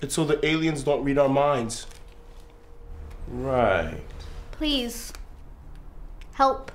It's so the aliens don't read our minds. Right. Please. Help.